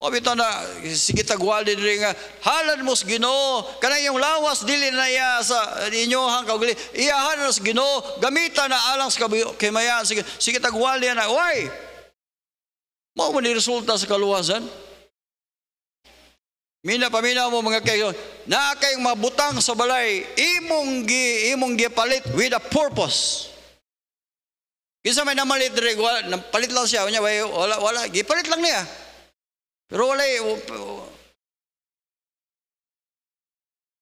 A: O bitaw na sige tagwali diri nga halad mo sa Ginoo kanang yung lawas dili na iya sa inyo hang kaugli iyahan na sa Ginoo gamita na alang sa maya sige sige tagwali na why mao man resulta sa kaluwasan Mina paminaw mo mga kayo na kayong mabutang sa balay imong gi imong gipalit with a purpose Kisa may namalit diri wala palit lang siya unya wala wala gipalit lang niya pero wala.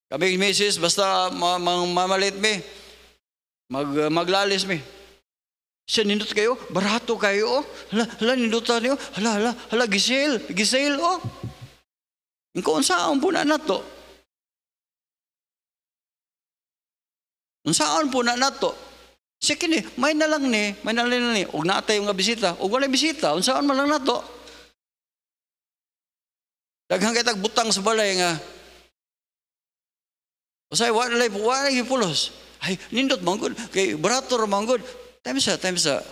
A: Kami misis, basta ma- ma- mamalit mi. Mag, maglalis mi. Siya nindot kayo, barato kayo, oh. Hala, hala, nindutan niyo. Hala, hala, hala, gisil, gisil, oh. Kung saan po na nato. Kung saan po na nato. Siya kini, may na lang ni, may na lang ni, huwag natay yung bisita, huwag wala bisita, kung saan man lang nato. Daghang kitag butang sa balay nga. Usay wa lay wa lay pulos. Ay nindot manggod kay barato ra manggod. Time sa time sa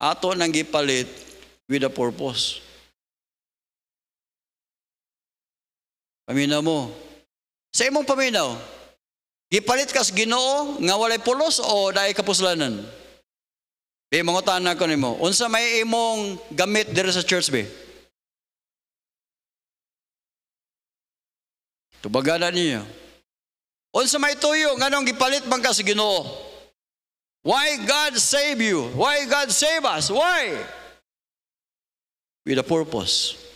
A: ato nang gipalit with a purpose. Paminaw mo. Sa imong paminaw, gipalit ka sa Ginoo nga walay pulos o dai kapuslanan? Be mangutan na ko nimo. Unsa may imong gamit diri sa church be? Tubagana niyo. Unsa may tuyo nganong gipalit man ka sa Ginoo? Why God save you? Why God save us? Why? With a purpose.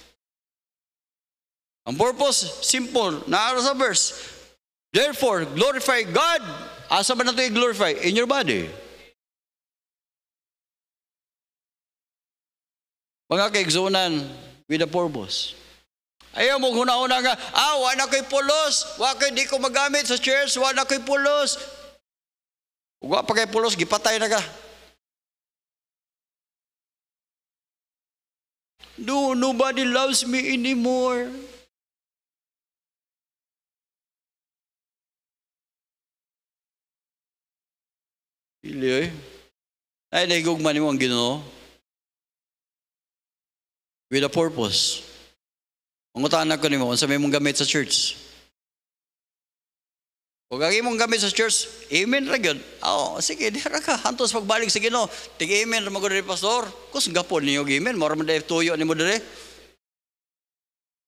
A: Ang purpose, simple, naaro sa verse. Therefore, glorify God. Asa ba nato i-glorify? In your body. Mga kaigsunan, with a purpose. Ayaw mo huna-una nga, ah, wala ko'y pulos, wala ko'y di ko magamit sa church, wala ko'y pulos. Uwa pa kay pulos, gipatay na ka. No, nobody loves me anymore. Ili. Ay, naigugman mo ang ginoo. With a purpose. Mangutahan ko nimo unsa may mong gamit sa church. Kung ang imong gamit sa church, amen ra gyud. Oh, sige, dira ka hantos pagbalik sa Ginoo. Tig amen ra magud pastor. Kus gapon niyo amen, mora man dai tuyo nimo dire.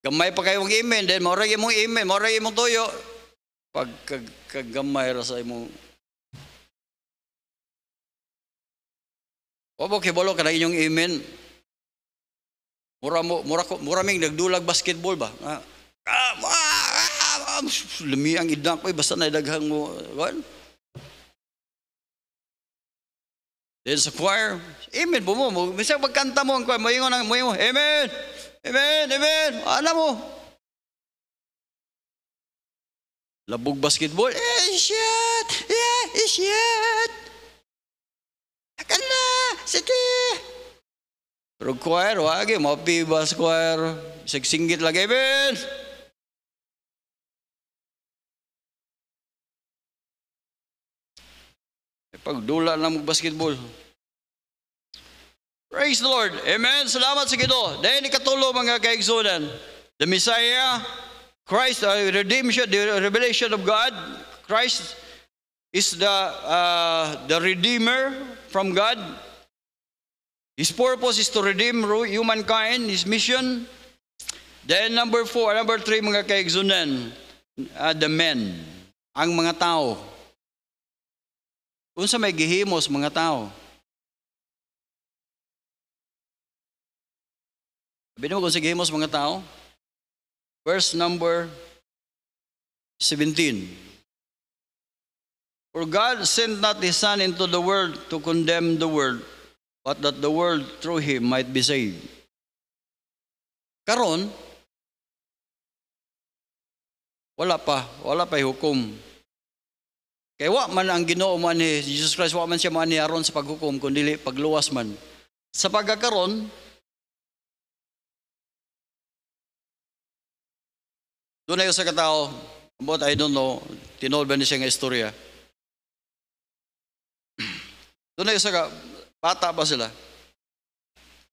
A: Gamay pa kayo amen, then mora imong amen, mora imong tuyo. Pag kag, kagamay ra sa imong Opo kay bolo kada inyong amen. Mura mo mura ko mura nagdulag basketball ba? Ah, ah, ah, Ang lumi ang idang ko, eh, basta naidaghang mo. Kuan. Then sa choir, amen po mo. Minsan pagkanta mo, ang choir, mo yung, mo yung, amen, amen, amen. Ano mo? Labog basketball, eh, shit, eh, shit. Akan na, sige. Pero choir, wagi, mapibas choir. Sagsinggit lagi, amen. Pagdula na mo basketball. Praise the Lord. Amen. Salamat sa Ginoo. Dahil ikatulo mga kaigsunan. The Messiah, Christ, uh, redemption, the revelation of God. Christ is the uh, the Redeemer from God. His purpose is to redeem humankind, His mission. Then number four, number three mga kaigsunan, uh, the men, ang mga tao. Unsa may gihimos mga tao. Sabi mo kung sa gihimos mga tao. Verse number 17. For God sent not His Son into the world to condemn the world, but that the world through Him might be saved. Karon, wala pa, wala pa hukom. Kaya wa man ang Ginoo man ni Jesus Christ wa man siya man ni aron sa paghukom kundi pagluwas man. Sa pagkakaron Doon na sa katao, but I don't know, tinol ba niya nga istorya. Doon na sa bata ba sila?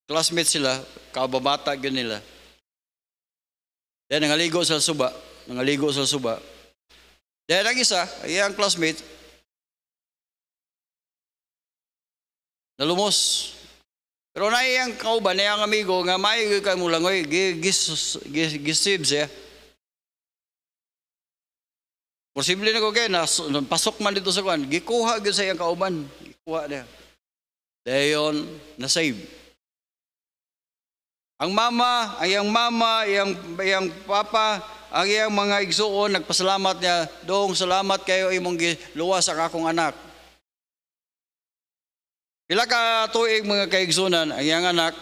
A: Classmates sila, kababata yun nila. Then nangaligo sa suba, nangaligo sa suba. Dahil ang isa, iyang classmate, nalumos. Pero na iyang kauban, iyang amigo, nga may ka mo lang, gisib siya. Posible na ko nas, pasok man dito sa kwan, gikuha gyud sa iyang kauban. Gikuha niya. Dayon, na-save. Ang mama, ang iyang mama, iyang, iyang papa, ang iyang mga igsuon, nagpasalamat niya, doong salamat kayo imong luwas ang akong anak. Pila ka tuig mga kaigsunan, ang iyang anak,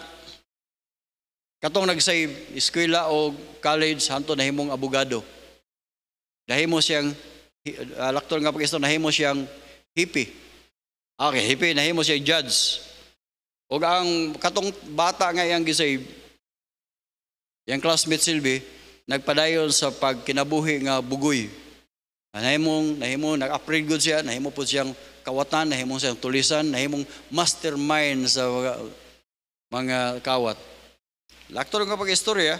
A: katong nag-save, eskwela o college, hanto na himong abogado. Nahimo siyang, uh, laktor nga pag nahimo siyang hippie. Okay, hippie, nahimo siyang judge. O ang katong bata nga iyang gisave, yung classmate Silvi, nagpadayon sa pagkinabuhi nga bugoy. Nahimong, nahimong, nag-upgrade good siya, nahimo po siyang kawatan, nahimong siyang tulisan, nahimong mastermind sa mga, mga kawat. Laktor nga pag-istorya,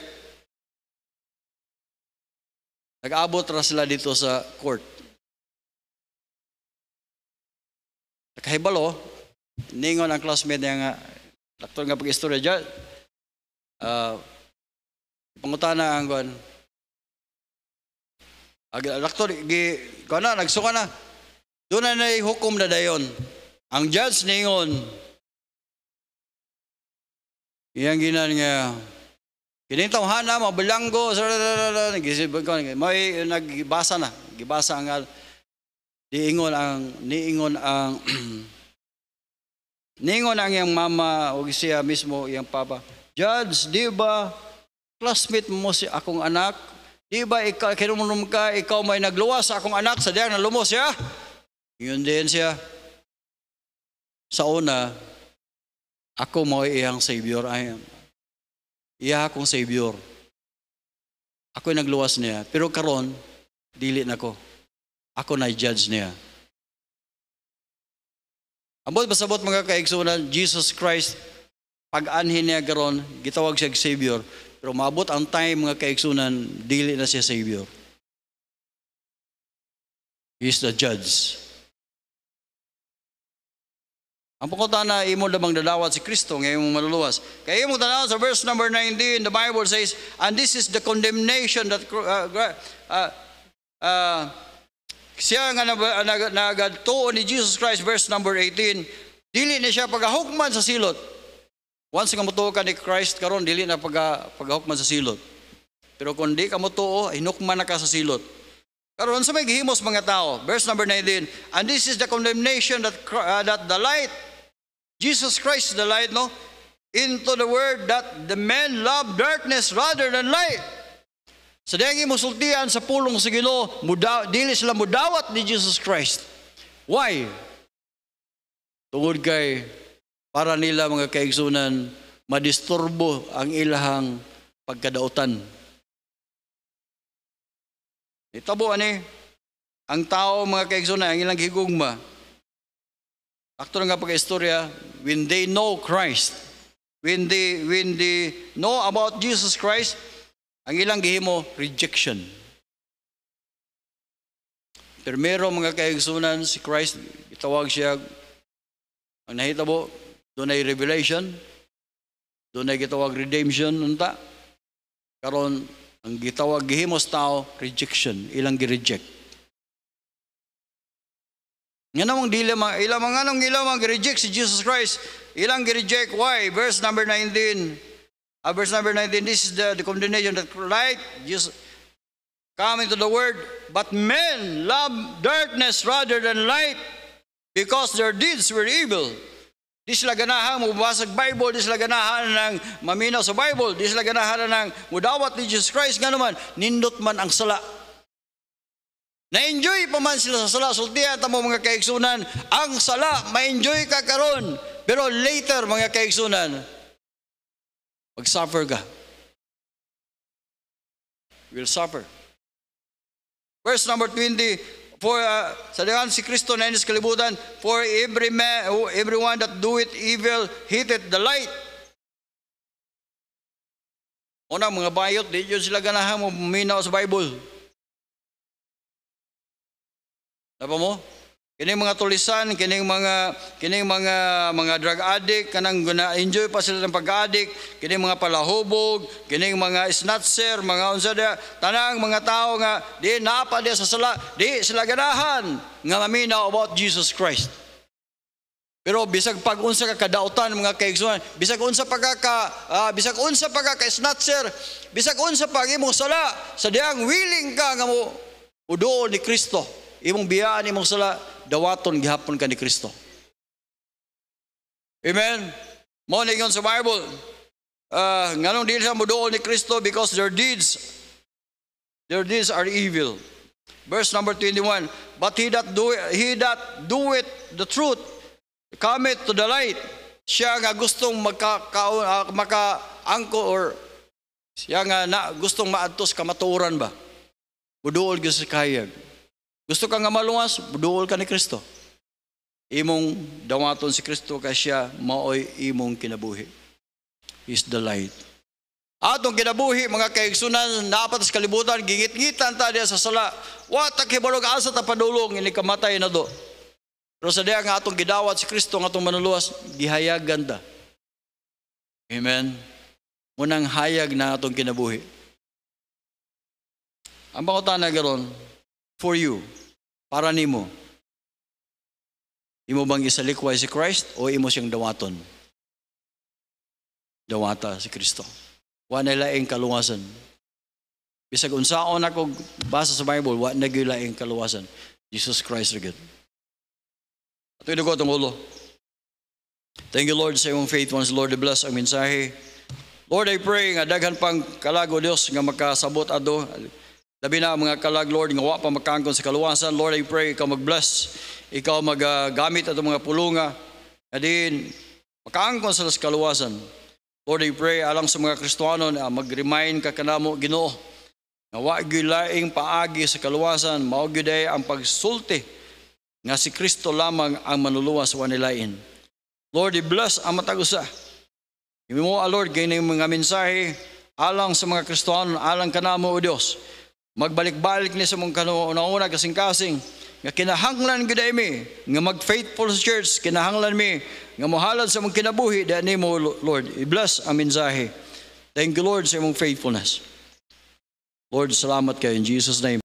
A: nag-abot ra sila dito sa court. Nakahibalo, ningon ang classmate niya nga, laktor nga pag-istorya dyan, uh, pangutana ang kuan. Ag laktor gi kana nagsuka na. Doon na nay hukom na dayon. Ang judge ningon Iyang ginan nga Kining tawhana mo bilanggo nagisib ko may nagbasa na gibasa ang niingon ang niingon ang niingon ang iyang mama o siya mismo iyang papa Judge, di ba classmate mo si akong anak? Di ba ikaw, kinumulum ka, ikaw may nagluwas sa akong anak sa diyang nalumos siya? Yun din siya. Sa una, ako mo iyang Savior. Ay, iya akong Savior. Ako nagluwas niya. Pero karon dili na ko. Ako na judge niya. Ambot basabot mga kaigsunan, Jesus Christ, pag-anhin niya karon, gitawag siya Savior. Pero maabot ang time mga kaigsunan, dili na siya Savior. He is the judge. Ang pangkuta na imo lamang dadawat si Kristo ngayong maluluwas. Kaya imo tanaw sa verse number 19, the Bible says, And this is the condemnation that uh, uh, uh, siya nga nagadtuo ni Jesus Christ, verse number 18, dili na siya pagahukman sa silot. Once nga mutuo ka ni Christ karon dili na pag pagahukman sa silot. Pero kung di ka mutuo, hinukman na ka sa silot. Karon sa may gihimos mga tao, verse number 19, and this is the condemnation that uh, that the light Jesus Christ is the light, no? Into the word that the men love darkness rather than light. Sa dengi musultian sa pulong sa Ginoo, dili sila mudawat ni Jesus Christ. Why? Tungod kay para nila mga kaigsunan madisturbo ang ilahang pagkadautan. Itabo ani ang tao mga kaigsunan ang ilang higugma. Akto nga pagka-istorya when they know Christ, when they when they know about Jesus Christ, ang ilang gihimo rejection. Primero mga kaigsunan si Christ itawag siya ang nahitabo doon ay revelation doon ay gitawag redemption unta? Karon ang gitawag gihimos tao rejection ilang gi-reject. Nga namang dili ilang mga anong ilang mga reject si Jesus Christ ilang gi-reject? Why? Verse number 19 uh, verse number 19 this is the, the condemnation that light Jesus coming to the word but men love darkness rather than light because their deeds were evil Di sila ganahan mabasag Bible, di sila ganahan ng maminaw sa Bible, di sila ganahan ng mudawat ni Jesus Christ nga naman, nindot man ang sala. Na-enjoy pa man sila sa sala. Sultihan tamo mga kaigsunan, ang sala, ma-enjoy ka karon. Pero later mga kaigsunan, mag-suffer ka. Will suffer. Verse number 20, For uh, sa dihan si Kristo na inis kalibutan, for every man, everyone that doeth evil hateth the light. Una mga bayot, di yun sila ganahan mo minaw sa Bible. Napa mo? Kining mga tulisan, kining mga kining mga mga drug addict kanang guna enjoy pa sila ng pag-addict, kining mga palahubog, kining mga snatcher, mga unsa dia, tanang mga tao nga di naapa dia sa sala, di sila ganahan nga maminaw about Jesus Christ. Pero bisag pag unsa ka kadautan mga kaigsunan, bisag unsa pag ka uh, bisag unsa pag ka snatcher, bisag unsa pag imong sala, sa diang willing ka nga mo uduol ni Kristo. Imong biyaan imong sala dawaton gihapon ka ni Kristo. Amen. Mo ningon sa Bible. Uh, nganong dili sa muduol ni Kristo because their deeds their deeds are evil. Verse number 21, but he that do he that doeth the truth cometh to the light. Siya nga gustong magka uh, makaangko or siya nga na, gustong maadtos kamatuoran ba? Muduol gyud sa kayag. Gusto ka nga maluwas, duol ka ni Kristo. Imong dawaton si Kristo kay siya maoy imong kinabuhi. Is the light. Atong kinabuhi mga kaigsunan napat sa kalibutan gingit-ngitan ta diya sa sala. Wa ta kibalog asa ta padulong ini kamatay na do. Pero sa diya nga atong gidawat si Kristo nga atong manuluwas gihayagan ta. Amen. Munang hayag na atong kinabuhi. Ang pangutana garon, for you, para nimo. Imo bang isalikway si Christ o imo siyang dawaton? Dawata si Kristo. Wa na laing kaluwasan. Bisag unsaon ako basa sa Bible, wa na gyud laing kaluwasan. Jesus Christ ra gyud. Atoy dugo tong ulo. Thank you Lord sa imong faithfulness. Lord, bless ang mensahe. Lord, I pray nga daghan pang kalago Dios nga makasabot ado Labi na mga kalag, Lord, nga pa makangkon sa kaluwasan. Lord, I pray, ikaw mag-bless. Ikaw mag-gamit uh, mga pulunga. Na din, makangkon sa kaluwasan. Lord, I pray, alang sa mga Kristuano na mag-remind ka kanamo, ginoo. Nga wa laing paagi sa kaluwasan, maugyuday ang pagsulti nga si Kristo lamang ang manuluwas wa nilain. Lord, i-bless ang matagusa. Imi mo, Lord, ganyan mga mensahe alang sa mga Kristuano, alang kanamo, O Diyos magbalik-balik ni sa mong kanuna kasing-kasing nga kinahanglan gid mi nga mag-faithful sa church kinahanglan mi nga mohalad sa mong kinabuhi da nimo Lord i-bless ang mensahe. Thank you Lord sa imong faithfulness. Lord salamat kayo in Jesus name